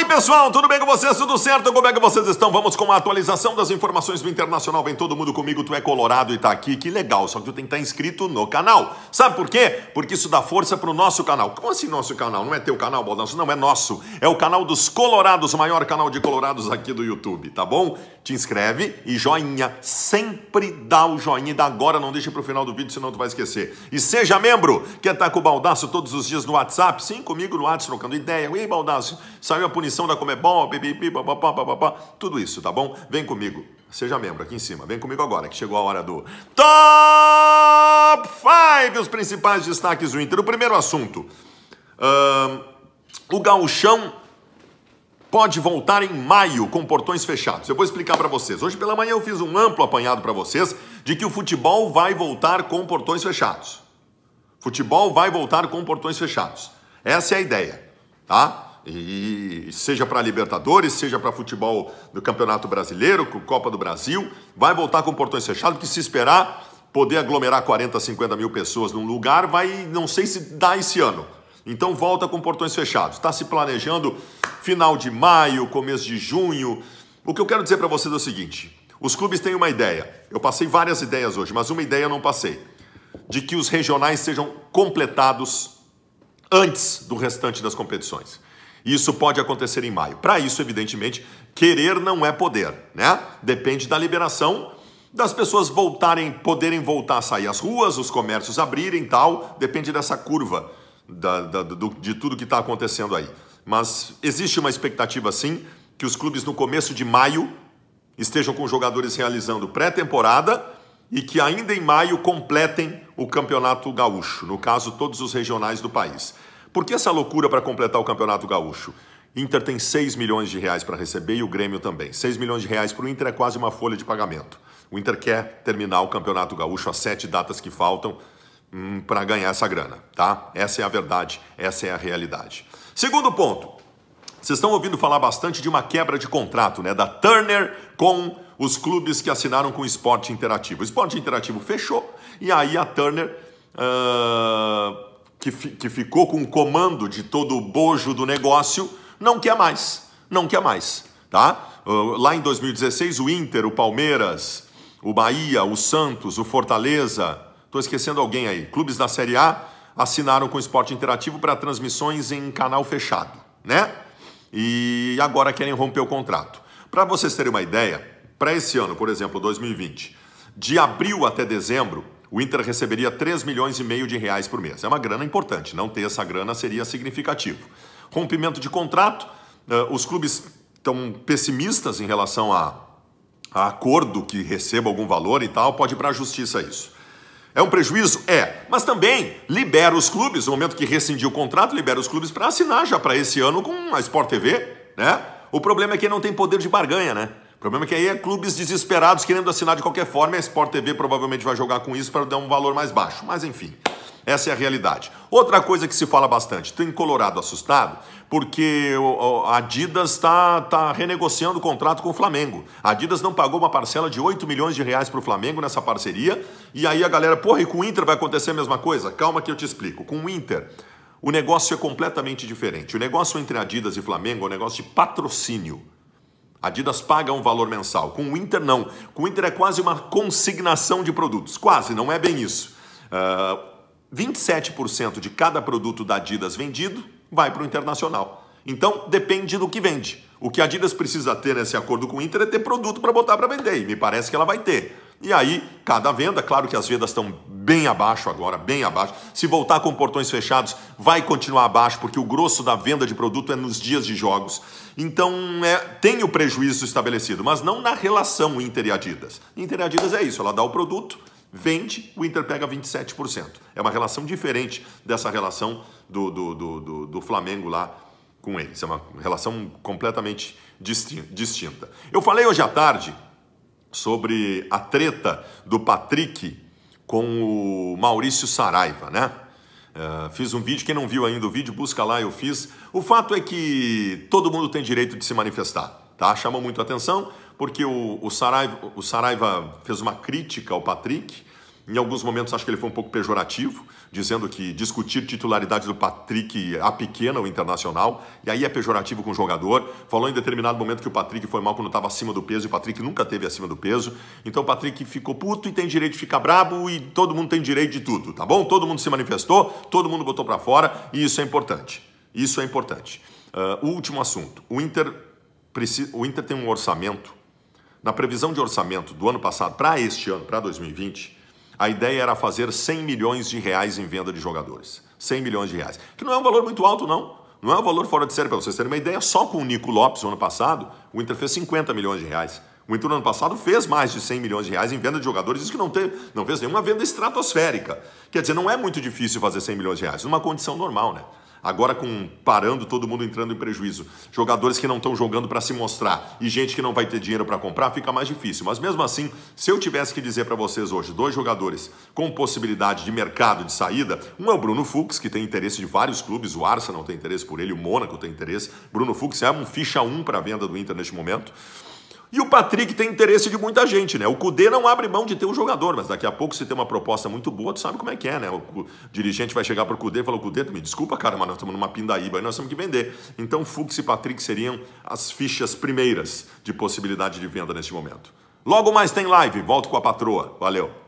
aí, pessoal, tudo bem com vocês? Tudo certo? Como é que vocês estão? Vamos com a atualização das informações do Internacional. Vem todo mundo comigo, tu é colorado e tá aqui, que legal. Só que tu tem que estar inscrito no canal. Sabe por quê? Porque isso dá força pro nosso canal. Como assim nosso canal? Não é teu canal, Baldanço? Não, é nosso. É o canal dos colorados, o maior canal de colorados aqui do YouTube, tá bom? Te inscreve e joinha. Sempre dá o joinha e dá agora, não deixe pro final do vídeo, senão tu vai esquecer. E seja membro. Quer estar com o Baldaço todos os dias no WhatsApp? Sim, comigo no WhatsApp, trocando ideia. Ei, Baldaço, saiu a punição da Comebol, bibibi, papapá, papapá, tudo isso, tá bom? Vem comigo, seja membro aqui em cima, vem comigo agora, que chegou a hora do Top 5, os principais destaques do Inter. O primeiro assunto, uh, o gauchão pode voltar em maio com portões fechados. Eu vou explicar para vocês. Hoje pela manhã eu fiz um amplo apanhado para vocês de que o futebol vai voltar com portões fechados. Futebol vai voltar com portões fechados. Essa é a ideia, tá? E seja para Libertadores, seja para futebol do Campeonato Brasileiro, Copa do Brasil, vai voltar com portões fechados, porque se esperar poder aglomerar 40, 50 mil pessoas num lugar, vai, não sei se dá esse ano. Então volta com portões fechados. Está se planejando final de maio, começo de junho. O que eu quero dizer para vocês é o seguinte: os clubes têm uma ideia. Eu passei várias ideias hoje, mas uma ideia eu não passei. De que os regionais sejam completados antes do restante das competições. Isso pode acontecer em maio. Para isso, evidentemente, querer não é poder, né? Depende da liberação das pessoas voltarem, poderem voltar a sair às ruas, os comércios abrirem tal, depende dessa curva da, da, do, de tudo que está acontecendo aí. Mas existe uma expectativa, sim, que os clubes no começo de maio estejam com jogadores realizando pré-temporada e que ainda em maio completem o campeonato gaúcho, no caso, todos os regionais do país. Por que essa loucura para completar o campeonato gaúcho? Inter tem 6 milhões de reais para receber e o Grêmio também. 6 milhões de reais para o Inter é quase uma folha de pagamento. O Inter quer terminar o campeonato gaúcho, as sete datas que faltam, hum, para ganhar essa grana, tá? Essa é a verdade, essa é a realidade. Segundo ponto, vocês estão ouvindo falar bastante de uma quebra de contrato, né? Da Turner com os clubes que assinaram com o Esporte Interativo. O Esporte Interativo fechou e aí a Turner, uh, que, que ficou com o comando de todo o bojo do negócio, não quer mais. Não quer mais, tá? Uh, lá em 2016, o Inter, o Palmeiras, o Bahia, o Santos, o Fortaleza, estou esquecendo alguém aí, clubes da Série A assinaram com o Esporte Interativo para transmissões em canal fechado, né? E agora querem romper o contrato. Para vocês terem uma ideia, para esse ano, por exemplo, 2020, de abril até dezembro, o Inter receberia 3 milhões e meio de reais por mês. É uma grana importante, não ter essa grana seria significativo. Rompimento de contrato, uh, os clubes estão pessimistas em relação a, a acordo que receba algum valor e tal, pode ir para a justiça isso. É um prejuízo? É. Mas também libera os clubes, no momento que rescindiu o contrato, libera os clubes para assinar já para esse ano com a Sport TV, né? O problema é que não tem poder de barganha, né? O problema é que aí é clubes desesperados querendo assinar de qualquer forma a Sport TV provavelmente vai jogar com isso para dar um valor mais baixo. Mas enfim. Essa é a realidade. Outra coisa que se fala bastante, tem Colorado assustado, porque a Adidas está tá renegociando o contrato com o Flamengo. A Adidas não pagou uma parcela de 8 milhões de reais para o Flamengo nessa parceria, e aí a galera, porra, e com o Inter vai acontecer a mesma coisa? Calma que eu te explico. Com o Inter, o negócio é completamente diferente. O negócio entre Adidas e Flamengo é um negócio de patrocínio. A Adidas paga um valor mensal. Com o Inter, não. Com o Inter é quase uma consignação de produtos. Quase, não é bem isso. Uh, 27% de cada produto da Adidas vendido vai para o internacional. Então, depende do que vende. O que a Adidas precisa ter nesse acordo com o Inter é ter produto para botar para vender, e me parece que ela vai ter. E aí, cada venda, claro que as vendas estão bem abaixo agora, bem abaixo. Se voltar com portões fechados, vai continuar abaixo, porque o grosso da venda de produto é nos dias de jogos. Então, é, tem o prejuízo estabelecido, mas não na relação Inter e Adidas. Inter e Adidas é isso, ela dá o produto, vende, o Inter pega 27%. É uma relação diferente dessa relação do, do, do, do, do Flamengo lá com eles. É uma relação completamente distinta. Eu falei hoje à tarde sobre a treta do Patrick com o Maurício Saraiva, né? Uh, fiz um vídeo, quem não viu ainda o vídeo, busca lá, eu fiz. O fato é que todo mundo tem direito de se manifestar, tá? Chamou muito atenção, porque o, o, Saraiva, o Saraiva fez uma crítica ao Patrick Em alguns momentos acho que ele foi um pouco pejorativo, dizendo que discutir titularidade do Patrick a pequena o internacional, e aí é pejorativo com o jogador. Falou em determinado momento que o Patrick foi mal quando estava acima do peso, e o Patrick nunca teve acima do peso. Então o Patrick ficou puto e tem direito de ficar brabo, e todo mundo tem direito de tudo, tá bom? Todo mundo se manifestou, todo mundo botou para fora, e isso é importante. Isso é importante. Uh, último assunto. O Inter, o Inter tem um orçamento. Na previsão de orçamento do ano passado para este ano, para 2020, a ideia era fazer 100 milhões de reais em venda de jogadores. 100 milhões de reais. Que não é um valor muito alto, não. Não é um valor fora de série, para vocês terem uma ideia. Só com o Nico Lopes, no ano passado, o Inter fez 50 milhões de reais. O Inter no ano passado fez mais de 100 milhões de reais em venda de jogadores, isso que não, teve, não fez nenhuma venda estratosférica. Quer dizer, não é muito difícil fazer 100 milhões de reais, numa condição normal, né? Agora com parando, todo mundo entrando em prejuízo. Jogadores que não estão jogando para se mostrar e gente que não vai ter dinheiro para comprar, fica mais difícil. Mas mesmo assim, se eu tivesse que dizer para vocês hoje, dois jogadores com possibilidade de mercado de saída, um é o Bruno Fux, que tem interesse de vários clubes, o Arsenal tem interesse por ele, o Mônaco tem interesse. Bruno Fux é um ficha 1 para venda do Inter neste momento. E o Patrick tem interesse de muita gente, né? O Cudê não abre mão de ter um jogador, mas daqui a pouco se tem uma proposta muito boa, tu sabe como é que é, né? O, dirigente vai chegar pro Cudê e falar, Cudê, tu me desculpa, cara, mas nós estamos numa pindaíba e nós temos que vender. Então Fux e Patrick seriam as fichas primeiras de possibilidade de venda neste momento. Logo mais tem live, volto com a patroa. Valeu!